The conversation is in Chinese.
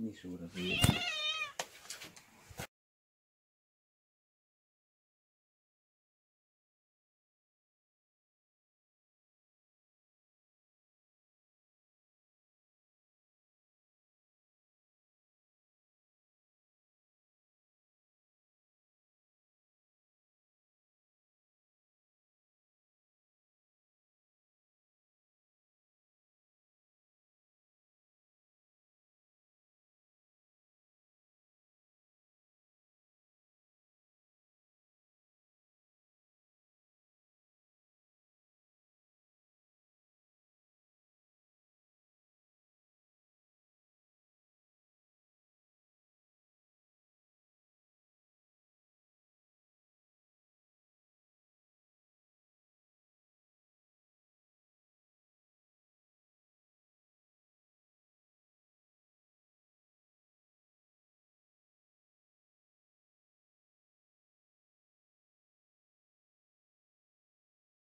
你是我的唯一